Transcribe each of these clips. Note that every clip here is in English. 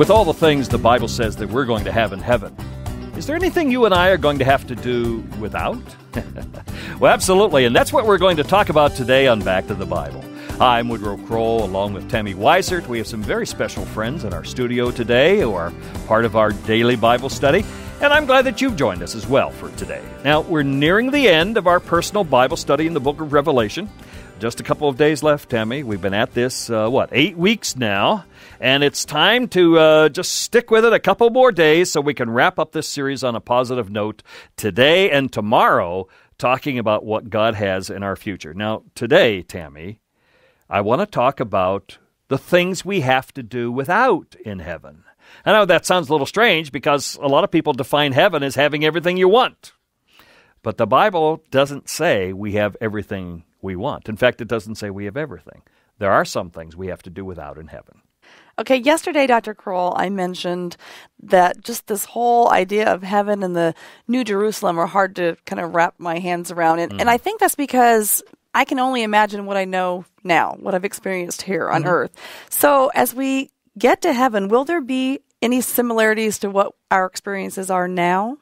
With all the things the Bible says that we're going to have in heaven, is there anything you and I are going to have to do without? well, absolutely, and that's what we're going to talk about today on Back to the Bible. I'm Woodrow Kroll along with Tammy Weisert. We have some very special friends in our studio today who are part of our daily Bible study, and I'm glad that you've joined us as well for today. Now, we're nearing the end of our personal Bible study in the book of Revelation. Just a couple of days left, Tammy. We've been at this, uh, what, eight weeks now. And it's time to uh, just stick with it a couple more days so we can wrap up this series on a positive note today and tomorrow, talking about what God has in our future. Now, today, Tammy, I want to talk about the things we have to do without in heaven. I know that sounds a little strange because a lot of people define heaven as having everything you want. But the Bible doesn't say we have everything we want. In fact, it doesn't say we have everything. There are some things we have to do without in heaven. Okay, yesterday, Dr. Kroll, I mentioned that just this whole idea of heaven and the New Jerusalem are hard to kind of wrap my hands around. And, mm. and I think that's because I can only imagine what I know now, what I've experienced here on mm-hmm. earth. So as we get to heaven, will there be any similarities to what our experiences are now?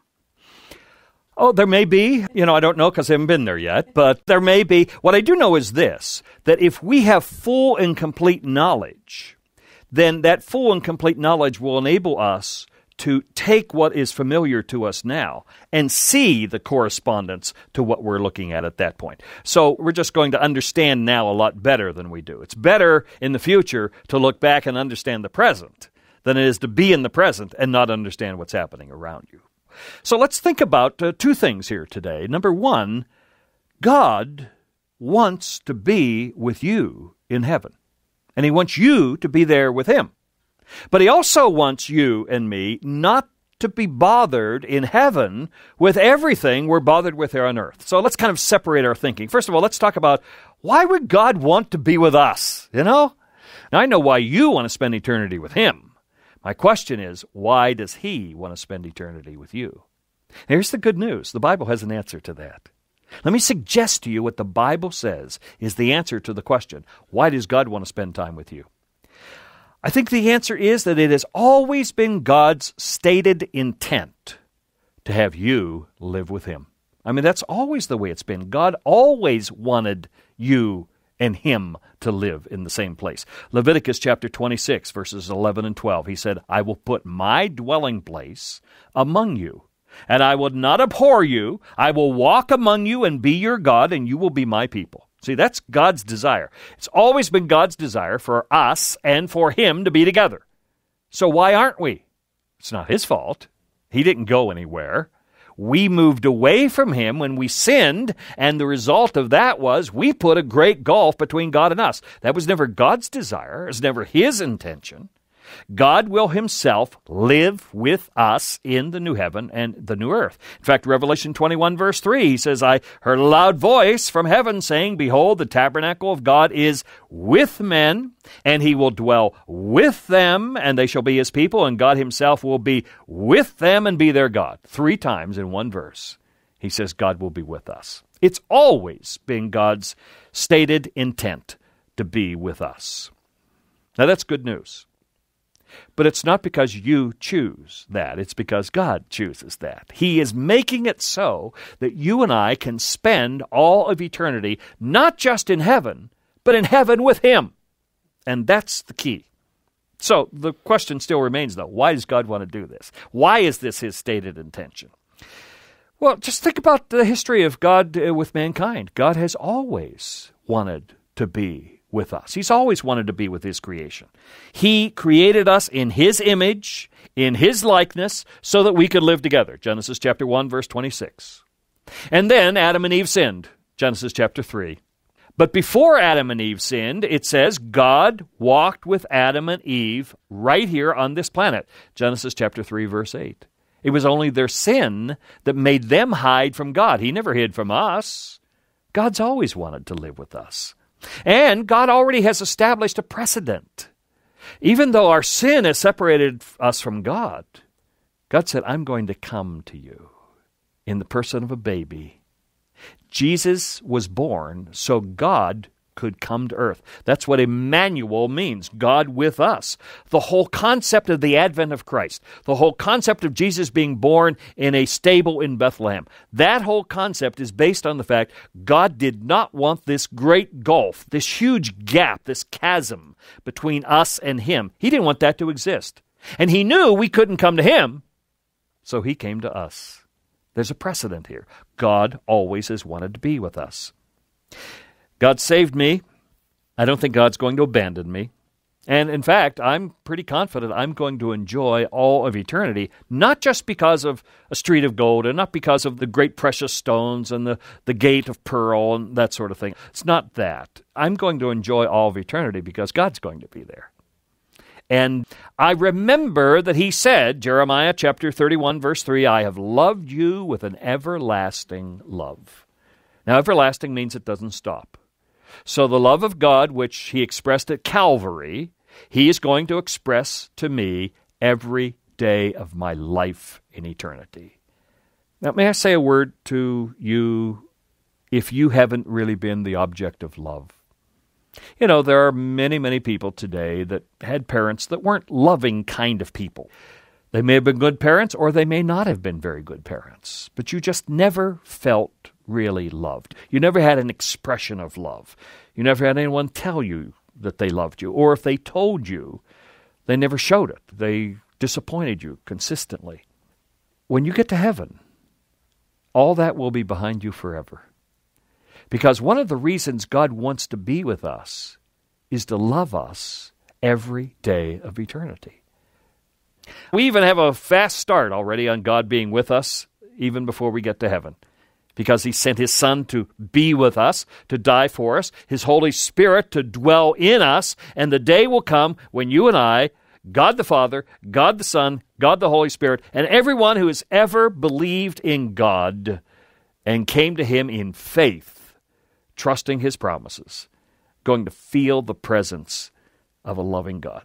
Oh, there may be. You know, I don't know because I haven't been there yet, but there may be. What I do know is this that if we have full and complete knowledge, then that full and complete knowledge will enable us to take what is familiar to us now and see the correspondence to what we're looking at at that point. So we're just going to understand now a lot better than we do. It's better in the future to look back and understand the present than it is to be in the present and not understand what's happening around you. So let's think about uh, two things here today. Number one, God wants to be with you in heaven, and He wants you to be there with Him. But He also wants you and me not to be bothered in heaven with everything we're bothered with here on earth. So let's kind of separate our thinking. First of all, let's talk about why would God want to be with us? You know? Now, I know why you want to spend eternity with Him. My question is, why does he want to spend eternity with you? Here's the good news the Bible has an answer to that. Let me suggest to you what the Bible says is the answer to the question why does God want to spend time with you? I think the answer is that it has always been God's stated intent to have you live with Him. I mean, that's always the way it's been. God always wanted you and him to live in the same place. Leviticus chapter 26, verses 11 and 12. He said, I will put my dwelling place among you, and I will not abhor you. I will walk among you and be your God, and you will be my people. See, that's God's desire. It's always been God's desire for us and for him to be together. So why aren't we? It's not his fault. He didn't go anywhere. We moved away from Him when we sinned, and the result of that was we put a great gulf between God and us. That was never God's desire, it was never His intention. God will himself live with us in the new heaven and the new earth. In fact, Revelation 21, verse 3, he says, I heard a loud voice from heaven saying, Behold, the tabernacle of God is with men, and he will dwell with them, and they shall be his people, and God himself will be with them and be their God. Three times in one verse, he says, God will be with us. It's always been God's stated intent to be with us. Now, that's good news. But it's not because you choose that, it's because God chooses that. He is making it so that you and I can spend all of eternity not just in heaven, but in heaven with Him. And that's the key. So the question still remains, though why does God want to do this? Why is this His stated intention? Well, just think about the history of God uh, with mankind. God has always wanted to be with us. He's always wanted to be with His creation. He created us in His image, in His likeness, so that we could live together. Genesis chapter 1, verse 26. And then Adam and Eve sinned. Genesis chapter 3. But before Adam and Eve sinned, it says God walked with Adam and Eve right here on this planet. Genesis chapter 3, verse 8. It was only their sin that made them hide from God. He never hid from us. God's always wanted to live with us. And God already has established a precedent. Even though our sin has separated us from God, God said, I'm going to come to you in the person of a baby. Jesus was born so God could come to earth. That's what Emmanuel means God with us. The whole concept of the advent of Christ, the whole concept of Jesus being born in a stable in Bethlehem, that whole concept is based on the fact God did not want this great gulf, this huge gap, this chasm between us and Him. He didn't want that to exist. And He knew we couldn't come to Him, so He came to us. There's a precedent here. God always has wanted to be with us. God saved me. I don't think God's going to abandon me. And in fact, I'm pretty confident I'm going to enjoy all of eternity, not just because of a street of gold and not because of the great precious stones and the, the gate of pearl and that sort of thing. It's not that. I'm going to enjoy all of eternity because God's going to be there. And I remember that he said, Jeremiah chapter 31, verse 3, I have loved you with an everlasting love. Now, everlasting means it doesn't stop. So, the love of God, which he expressed at Calvary, he is going to express to me every day of my life in eternity. Now, may I say a word to you if you haven't really been the object of love? You know, there are many, many people today that had parents that weren't loving kind of people. They may have been good parents or they may not have been very good parents, but you just never felt really loved. You never had an expression of love. You never had anyone tell you that they loved you, or if they told you, they never showed it. They disappointed you consistently. When you get to heaven, all that will be behind you forever. Because one of the reasons God wants to be with us is to love us every day of eternity. We even have a fast start already on God being with us even before we get to heaven. Because he sent his Son to be with us, to die for us, his Holy Spirit to dwell in us, and the day will come when you and I, God the Father, God the Son, God the Holy Spirit, and everyone who has ever believed in God and came to him in faith trusting his promises, going to feel the presence of a loving God.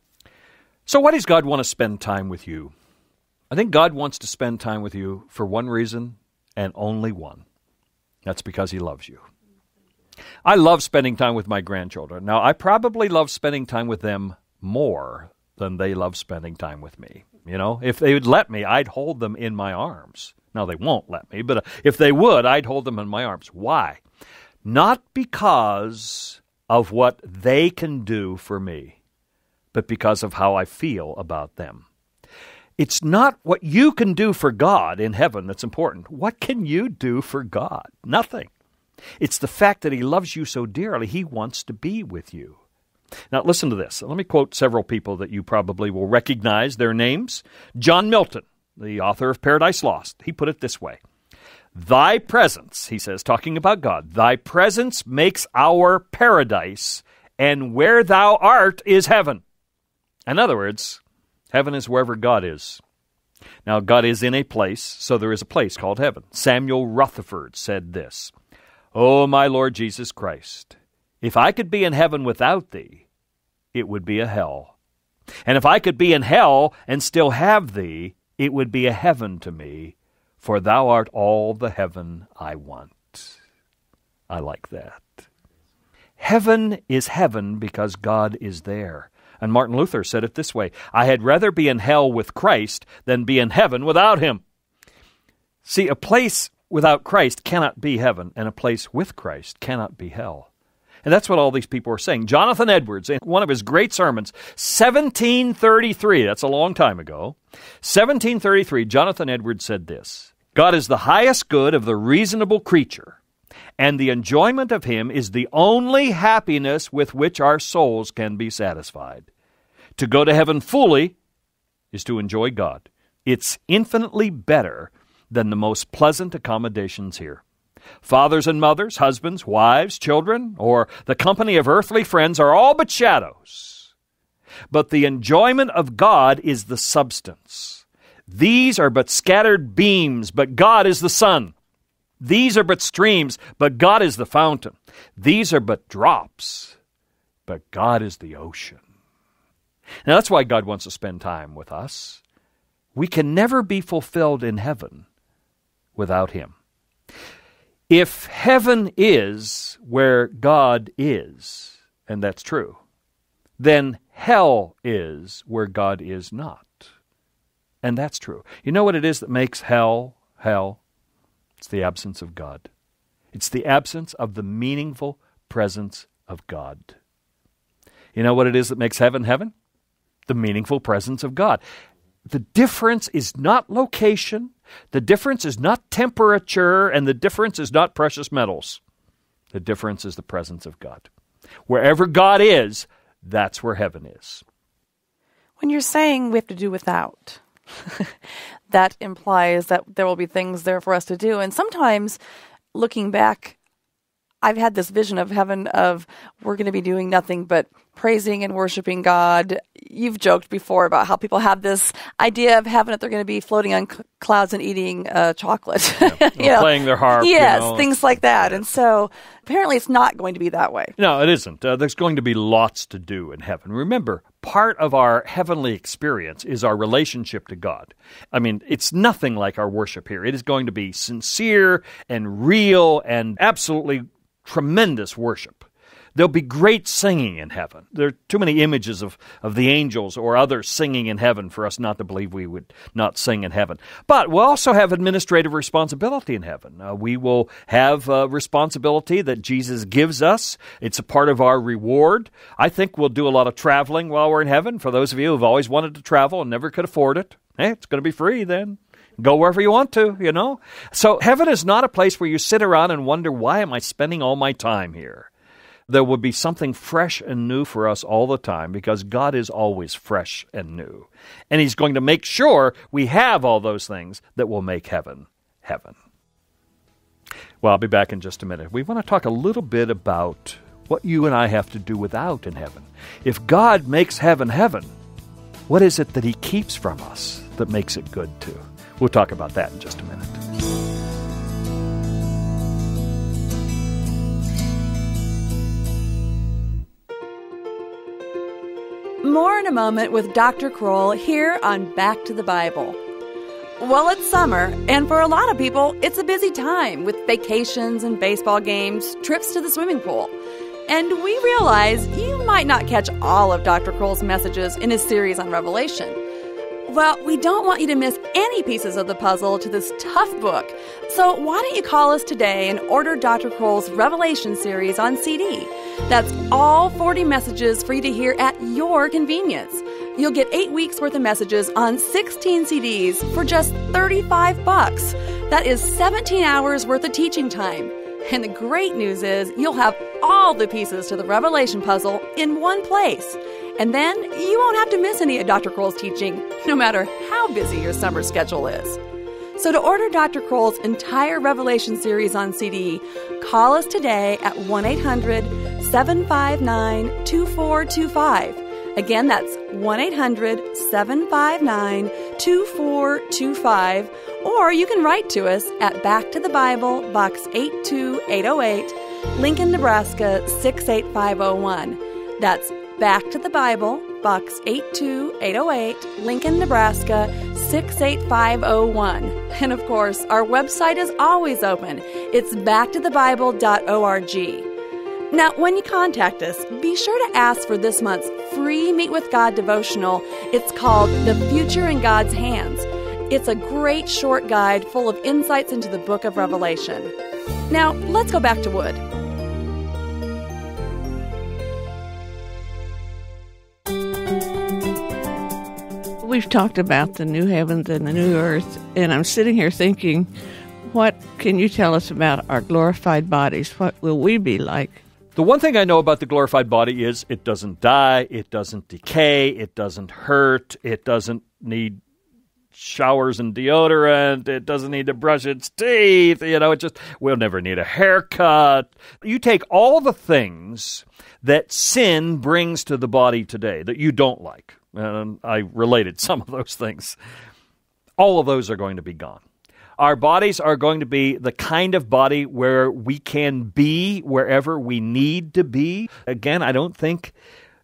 So, why does God want to spend time with you? I think God wants to spend time with you for one reason and only one. That's because he loves you. I love spending time with my grandchildren. Now, I probably love spending time with them more than they love spending time with me. You know, if they would let me, I'd hold them in my arms. Now, they won't let me, but uh, if they would, I'd hold them in my arms. Why? not because of what they can do for me, but because of how I feel about them. It's not what you can do for God in heaven that's important. What can you do for God? Nothing. It's the fact that He loves you so dearly, He wants to be with you. Now, listen to this. Let me quote several people that you probably will recognize their names. John Milton, the author of Paradise Lost, he put it this way Thy presence, he says, talking about God, thy presence makes our paradise, and where thou art is heaven. In other words, heaven is wherever God is. Now, God is in a place, so there is a place called heaven. Samuel Rutherford said this Oh, my Lord Jesus Christ, if I could be in heaven without thee, it would be a hell. And if I could be in hell and still have thee, it would be a heaven to me for thou art all the heaven I want. I like that. Heaven is heaven because God is there. And Martin Luther said it this way I had rather be in hell with Christ than be in heaven without him. See, a place without Christ cannot be heaven, and a place with Christ cannot be hell. And that's what all these people are saying. Jonathan Edwards, in one of his great sermons, 1733, that's a long time ago, 1733, Jonathan Edwards said this God is the highest good of the reasonable creature, and the enjoyment of Him is the only happiness with which our souls can be satisfied. To go to heaven fully is to enjoy God. It's infinitely better than the most pleasant accommodations here. Fathers and mothers, husbands, wives, children, or the company of earthly friends are all but shadows. But the enjoyment of God is the substance. These are but scattered beams, but God is the sun. These are but streams, but God is the fountain. These are but drops, but God is the ocean. Now that's why God wants to spend time with us. We can never be fulfilled in heaven without Him. If heaven is where God is, and that's true, then hell is where God is not. And that's true. You know what it is that makes hell hell? It's the absence of God. It's the absence of the meaningful presence of God. You know what it is that makes heaven heaven? The meaningful presence of God. The difference is not location, the difference is not temperature, and the difference is not precious metals. The difference is the presence of God. Wherever God is, that's where heaven is. When you're saying we have to do without, that implies that there will be things there for us to do. And sometimes looking back, I've had this vision of heaven of we're going to be doing nothing but praising and worshiping God. You've joked before about how people have this idea of heaven that they're going to be floating on cl- clouds and eating uh, chocolate, yeah. you know, playing their harp. Yes, you know. things like that. And so apparently it's not going to be that way. No, it isn't. Uh, there's going to be lots to do in heaven. Remember, part of our heavenly experience is our relationship to God. I mean, it's nothing like our worship here. It is going to be sincere and real and absolutely tremendous worship. There'll be great singing in heaven. There are too many images of, of the angels or others singing in heaven for us not to believe we would not sing in heaven. But we'll also have administrative responsibility in heaven. Uh, we will have responsibility that Jesus gives us. It's a part of our reward. I think we'll do a lot of traveling while we're in heaven. For those of you who've always wanted to travel and never could afford it, hey, it's going to be free then. Go wherever you want to, you know? So heaven is not a place where you sit around and wonder, why am I spending all my time here? There will be something fresh and new for us all the time because God is always fresh and new. And He's going to make sure we have all those things that will make heaven heaven. Well, I'll be back in just a minute. We want to talk a little bit about what you and I have to do without in heaven. If God makes heaven heaven, what is it that He keeps from us that makes it good too? We'll talk about that in just a minute. More in a moment with Dr. Kroll here on Back to the Bible. Well, it's summer, and for a lot of people, it's a busy time with vacations and baseball games, trips to the swimming pool. And we realize you might not catch all of Dr. Kroll's messages in his series on Revelation. Well, we don't want you to miss any pieces of the puzzle to this tough book. So why don't you call us today and order Dr. Kroll's Revelation series on CD? That's all 40 messages for you to hear at your convenience. You'll get 8 weeks worth of messages on 16 CDs for just 35 bucks. That is 17 hours worth of teaching time. And the great news is you'll have all the pieces to the Revelation puzzle in one place. And then you won't have to miss any of Dr. Kroll's teaching, no matter how busy your summer schedule is. So, to order Dr. Kroll's entire Revelation series on CD, call us today at 1 800 759 2425. Again, that's 1 800 759 2425. Or you can write to us at Back to the Bible, Box 82808, Lincoln, Nebraska 68501. That's Back to the Bible, Box 82808, Lincoln, Nebraska 68501. And of course, our website is always open. It's backtothebible.org. Now, when you contact us, be sure to ask for this month's free Meet with God devotional. It's called The Future in God's Hands. It's a great short guide full of insights into the book of Revelation. Now, let's go back to Wood. we've talked about the new heavens and the new earth, and I'm sitting here thinking, what can you tell us about our glorified bodies? What will we be like? The one thing I know about the glorified body is it doesn't die, it doesn't decay, it doesn't hurt, it doesn't need showers and deodorant, it doesn't need to brush its teeth, you know, it just we'll never need a haircut. You take all the things that sin brings to the body today that you don't like and I related some of those things. All of those are going to be gone. Our bodies are going to be the kind of body where we can be wherever we need to be. Again, I don't think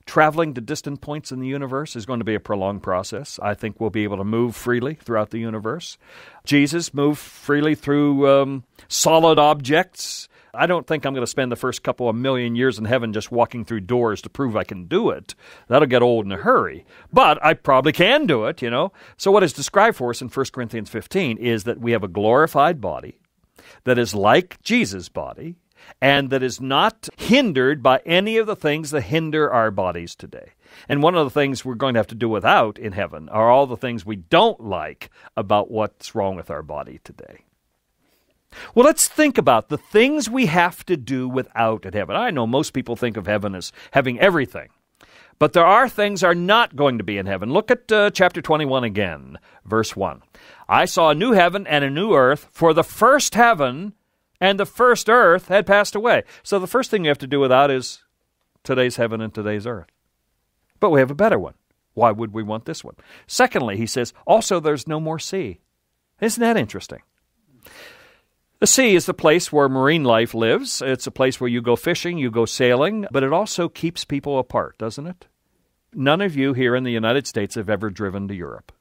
traveling to distant points in the universe is going to be a prolonged process. I think we'll be able to move freely throughout the universe. Jesus moved freely through um, solid objects. I don't think I'm going to spend the first couple of million years in heaven just walking through doors to prove I can do it. That'll get old in a hurry. But I probably can do it, you know. So what is described for us in 1 Corinthians 15 is that we have a glorified body that is like Jesus' body and that is not hindered by any of the things that hinder our bodies today. And one of the things we're going to have to do without in heaven are all the things we don't like about what's wrong with our body today. Well, let's think about the things we have to do without in heaven. I know most people think of heaven as having everything. But there are things are not going to be in heaven. Look at uh, chapter 21 again, verse 1. I saw a new heaven and a new earth, for the first heaven and the first earth had passed away. So the first thing you have to do without is today's heaven and today's earth. But we have a better one. Why would we want this one? Secondly, he says, also there's no more sea. Isn't that interesting? The sea is the place where marine life lives. It's a place where you go fishing, you go sailing, but it also keeps people apart, doesn't it? None of you here in the United States have ever driven to Europe.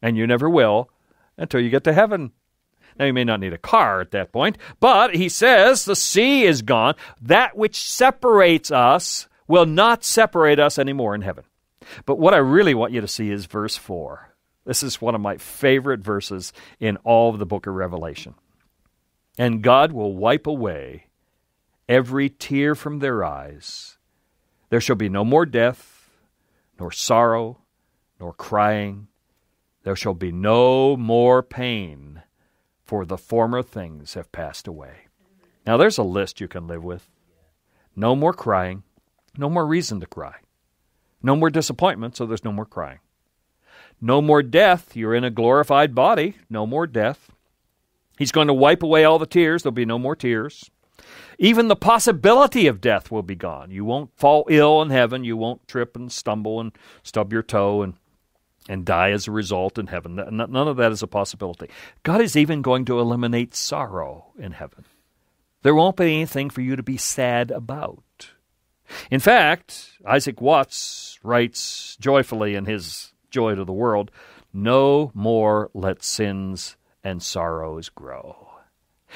And you never will until you get to heaven. Now, you may not need a car at that point, but he says the sea is gone. That which separates us will not separate us anymore in heaven. But what I really want you to see is verse 4. This is one of my favorite verses in all of the book of Revelation. And God will wipe away every tear from their eyes. There shall be no more death, nor sorrow, nor crying. There shall be no more pain for the former things have passed away. Now, there's a list you can live with. No more crying, no more reason to cry. No more disappointment, so there's no more crying. No more death, you're in a glorified body, no more death. He's going to wipe away all the tears, there'll be no more tears. Even the possibility of death will be gone. You won't fall ill in heaven, you won't trip and stumble and stub your toe and and die as a result in heaven. None of that is a possibility. God is even going to eliminate sorrow in heaven. There won't be anything for you to be sad about. In fact, Isaac Watts writes joyfully in his Joy to the World No more let sins and sorrows grow.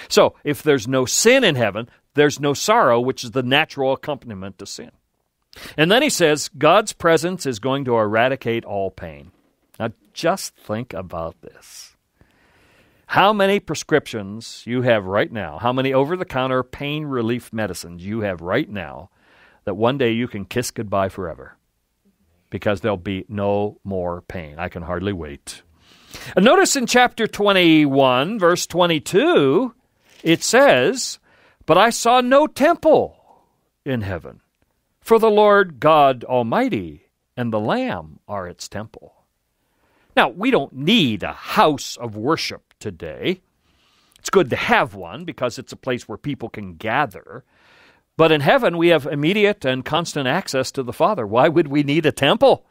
So, if there's no sin in heaven, there's no sorrow, which is the natural accompaniment to sin. And then he says God's presence is going to eradicate all pain. Now, just think about this. How many prescriptions you have right now, how many over the counter pain relief medicines you have right now that one day you can kiss goodbye forever because there'll be no more pain. I can hardly wait. Notice in chapter 21, verse 22, it says, But I saw no temple in heaven, for the Lord God Almighty and the Lamb are its temple. Now, we don't need a house of worship today. It's good to have one because it's a place where people can gather. But in heaven, we have immediate and constant access to the Father. Why would we need a temple?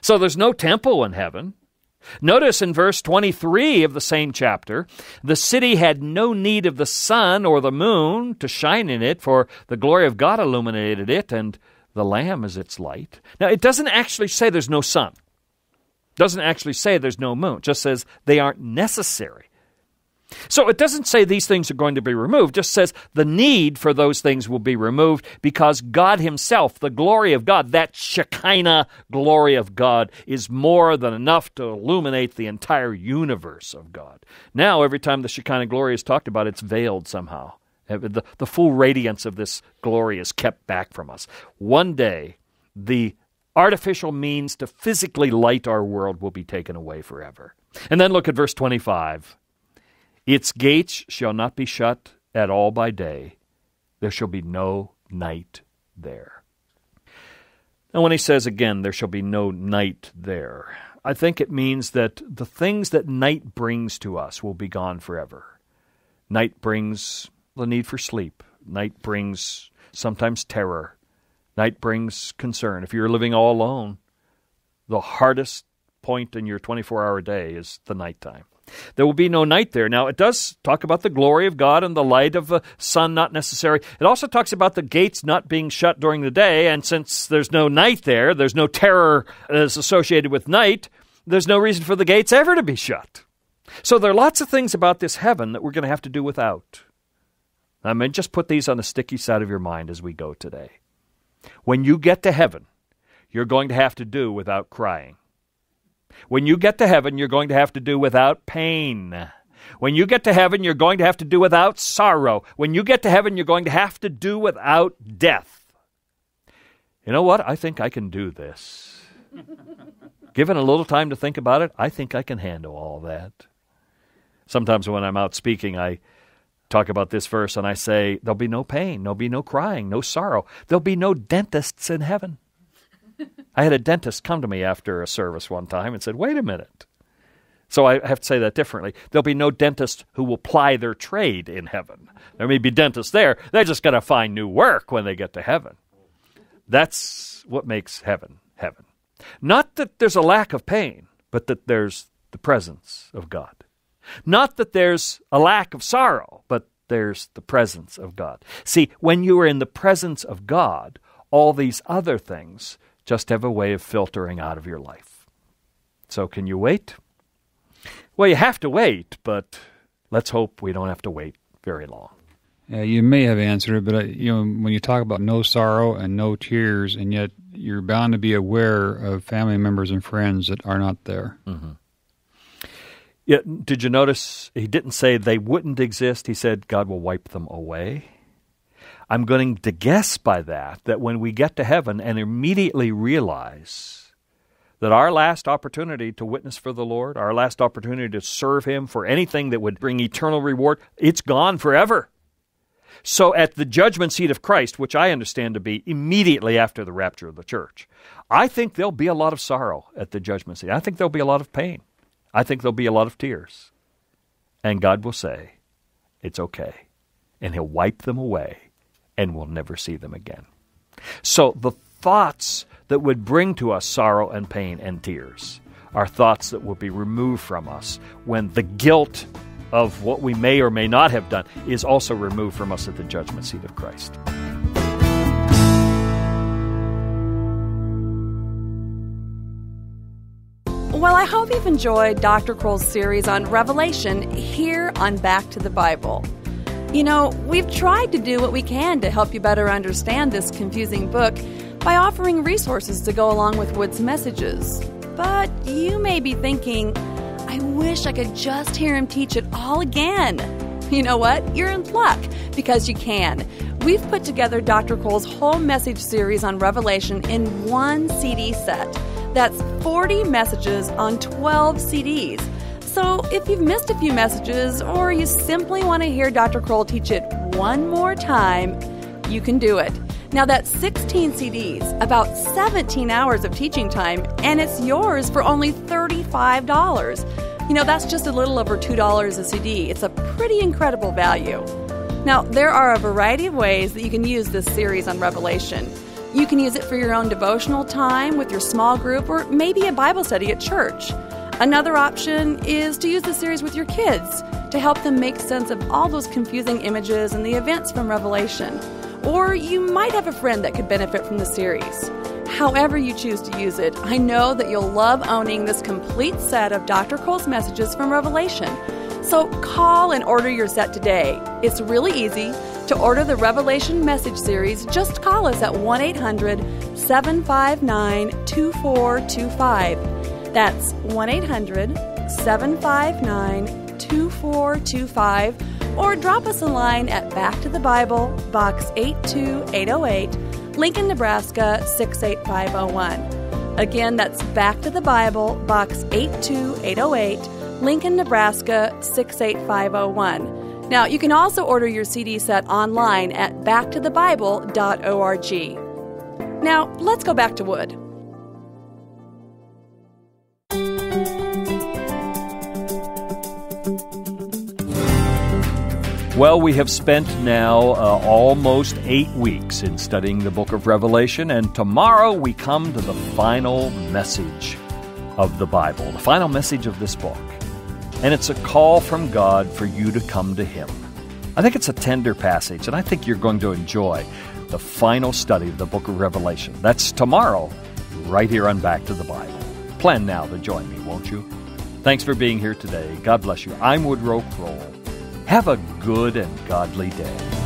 So there's no temple in heaven. Notice in verse 23 of the same chapter, the city had no need of the sun or the moon to shine in it, for the glory of God illuminated it, and the Lamb is its light. Now, it doesn't actually say there's no sun. it Doesn't actually say there's no moon, it just says they aren't necessary. So it doesn't say these things are going to be removed, just says the need for those things will be removed because God Himself, the glory of God, that Shekinah glory of God, is more than enough to illuminate the entire universe of God. Now, every time the Shekinah glory is talked about, it's veiled somehow. The, the full radiance of this glory is kept back from us. One day, the artificial means to physically light our world will be taken away forever. And then look at verse 25. Its gates shall not be shut at all by day, there shall be no night there. Now, when he says again, there shall be no night there, I think it means that the things that night brings to us will be gone forever. Night brings the need for sleep, night brings sometimes terror, Night brings concern. If you're living all alone, the hardest point in your 24 hour day is the nighttime. There will be no night there. Now, it does talk about the glory of God and the light of the sun not necessary. It also talks about the gates not being shut during the day, and since there's no night there, there's no terror as associated with night, there's no reason for the gates ever to be shut. So there are lots of things about this heaven that we're going to have to do without. I mean, just put these on the sticky side of your mind as we go today. When you get to heaven, you're going to have to do without crying. When you get to heaven, you're going to have to do without pain. When you get to heaven, you're going to have to do without sorrow. When you get to heaven, you're going to have to do without death. You know what? I think I can do this. Given a little time to think about it, I think I can handle all that. Sometimes when I'm out speaking, I talk about this verse and I say, There'll be no pain, there'll be no crying, no sorrow. There'll be no dentists in heaven. I had a dentist come to me after a service one time and said, Wait a minute. So I have to say that differently. There'll be no dentist who will ply their trade in heaven. There may be dentists there. They're just going to find new work when they get to heaven. That's what makes heaven heaven. Not that there's a lack of pain, but that there's the presence of God. Not that there's a lack of sorrow, but there's the presence of God. See, when you are in the presence of God, all these other things just have a way of filtering out of your life. So, can you wait? Well, you have to wait, but let's hope we don't have to wait very long. Yeah, you may have answered it, but uh, you know when you talk about no sorrow and no tears, and yet you're bound to be aware of family members and friends that are not there. Mm-hmm. Yeah, did you notice he didn't say they wouldn't exist? He said God will wipe them away. I'm going to guess by that that when we get to heaven and immediately realize that our last opportunity to witness for the Lord, our last opportunity to serve Him for anything that would bring eternal reward, it's gone forever. So at the judgment seat of Christ, which I understand to be immediately after the rapture of the church, I think there'll be a lot of sorrow at the judgment seat. I think there'll be a lot of pain. I think there'll be a lot of tears. And God will say, It's okay. And He'll wipe them away, and we'll never see them again. So the thoughts that would bring to us sorrow and pain and tears are thoughts that will be removed from us when the guilt of what we may or may not have done is also removed from us at the judgment seat of Christ. Well, I hope you've enjoyed Dr. Kroll's series on Revelation here on Back to the Bible. You know, we've tried to do what we can to help you better understand this confusing book by offering resources to go along with Wood's messages. But you may be thinking, I wish I could just hear him teach it all again. You know what? You're in luck because you can. We've put together Dr. Kroll's whole message series on Revelation in one CD set. That's 40 messages on 12 CDs. So if you've missed a few messages or you simply want to hear Dr. Kroll teach it one more time, you can do it. Now that's 16 CDs, about 17 hours of teaching time, and it's yours for only $35. You know, that's just a little over $2 a CD. It's a pretty incredible value. Now, there are a variety of ways that you can use this series on Revelation. You can use it for your own devotional time with your small group or maybe a Bible study at church. Another option is to use the series with your kids to help them make sense of all those confusing images and the events from Revelation. Or you might have a friend that could benefit from the series. However, you choose to use it, I know that you'll love owning this complete set of Dr. Kroll's messages from Revelation. So call and order your set today. It's really easy. To order the Revelation Message Series, just call us at 1 800 759 2425. That's 1 800 759 2425. Or drop us a line at Back to the Bible, Box 82808, Lincoln, Nebraska 68501. Again, that's Back to the Bible, Box 82808, Lincoln, Nebraska 68501. Now, you can also order your CD set online at backtothebible.org. Now, let's go back to Wood. Well, we have spent now uh, almost eight weeks in studying the book of Revelation, and tomorrow we come to the final message of the Bible, the final message of this book and it's a call from God for you to come to Him. I think it's a tender passage, and I think you're going to enjoy the final study of the book of Revelation. That's tomorrow, right here on Back to the Bible. Plan now to join me, won't you? Thanks for being here today. God bless you. I'm Woodrow Kroll. Have a good and godly day.